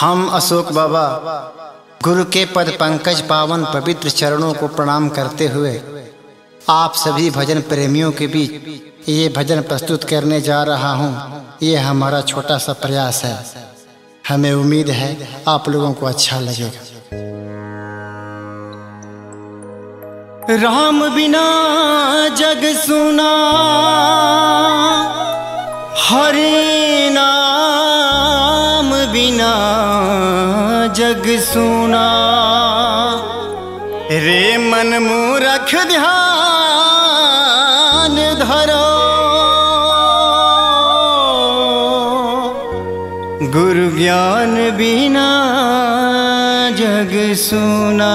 हम अशोक बाबा, गुरु के पद पंकज पावन पवित्र चरणों को प्रणाम करते हुए आप सभी भजन प्रेमियों के बीच ये भजन प्रस्तुत करने जा रहा हूँ। ये हमारा छोटा सा प्रयास है। हमें उम्मीद है आप लोगों को अच्छा लगेगा। राम बिना जग सुना, हरि रे मन मूरख ध्यान धरो। गुरु ज्ञान जग सुना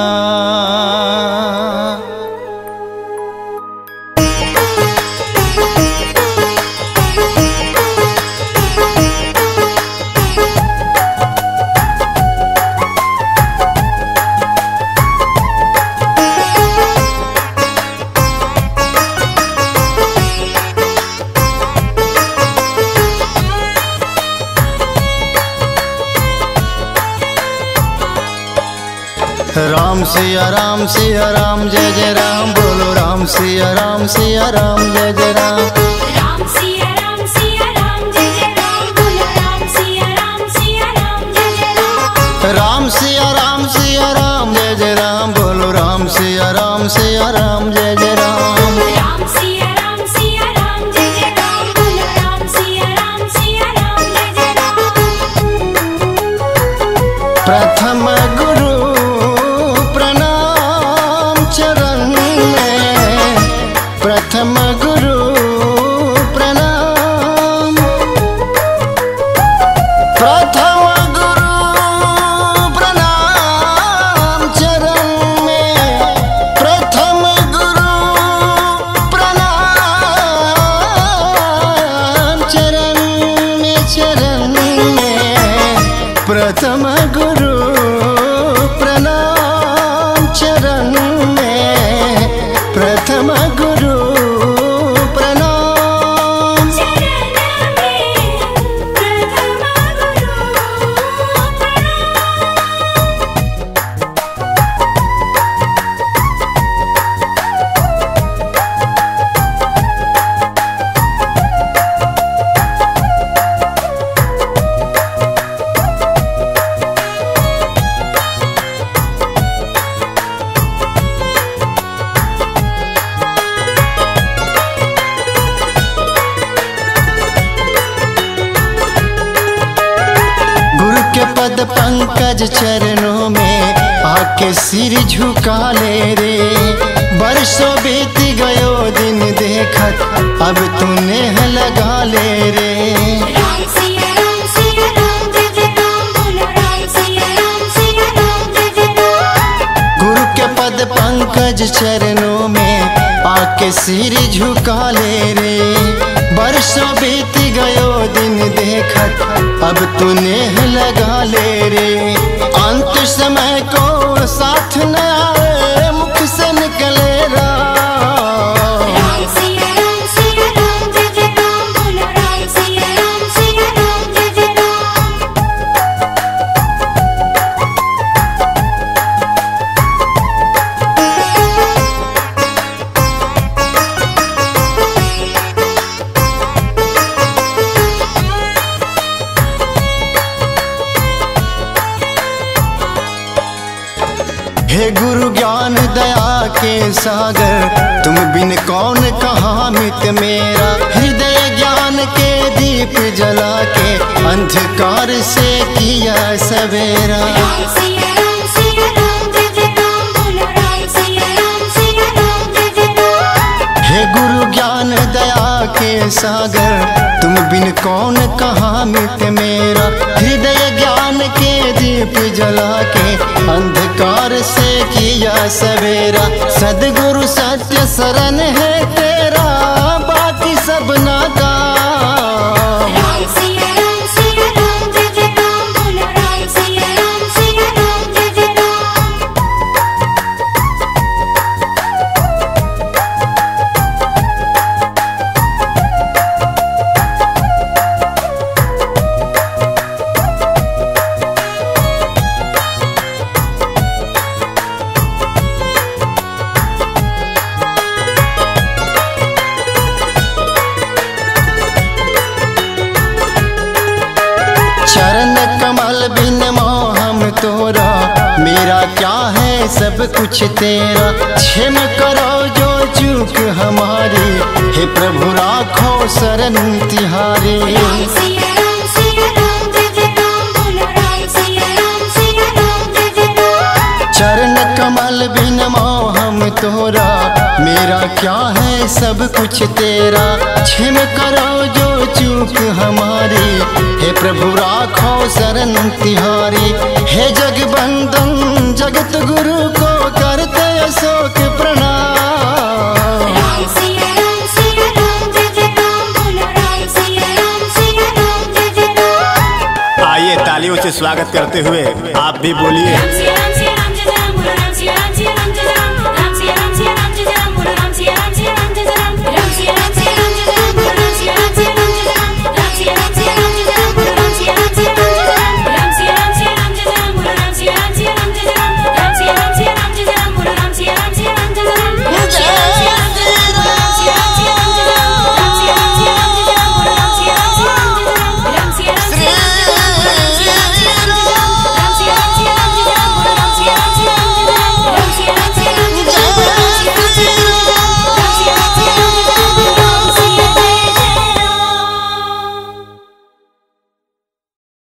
राम सिया राम सिया राम जय जय राम। बोलो राम सिया राम सिया राम जय जय राम। राम सिया राम सिया राम जय जय राम। बोलो राम सिया राम सिया राम जय जय राम। राम प्रथम पद पंकज चरणों में आके सिर झुका ले रे। बरसों बीत गयो दिन देखत अब तूने लगा ले रे। राम सिया राम सिया राम जय जय राम बोलो राम सिया राम सिया राम जय जय राम गुरु के पद पंकज चरणों में आके सिर झुका ले रे। बरसों बीत गयो, दिन देखत अब तूने लगा ले रे। अंत समय को साथ न आए हे गुरु ज्ञान दया के सागर। तुम बिन कौन कहा मित मेरा। हृदय ज्ञान के दीप जला के अंधकार से किया सवेरा। हे गुरु ज्ञान दया के सागर। तुम बिन कौन कहा मित मेरा हृदय ज्ञान के दीप जला के अंधकार से किया सवेरा। सदगुरु सत्य शरण है तेरा। तोरा। मेरा क्या है सब कुछ तेरा? क्षम करो जो चूक हमारी। हे प्रभु, राखो शरण तिहारी। चरण कमल भी बिन हम तोरा। मेरा क्या है सब कुछ तेरा? क्षम करो जो चूक हमारी। प्रभु राखो शरण तिहारी। हे जग जगबंदन जगत गुरु को करते अशोक प्रणाम। राम सिया राम सिया राम जय जय राम बोलो राम सिया राम सिया राम जय जय राम आइए तालियों से स्वागत करते हुए आप भी बोलिए।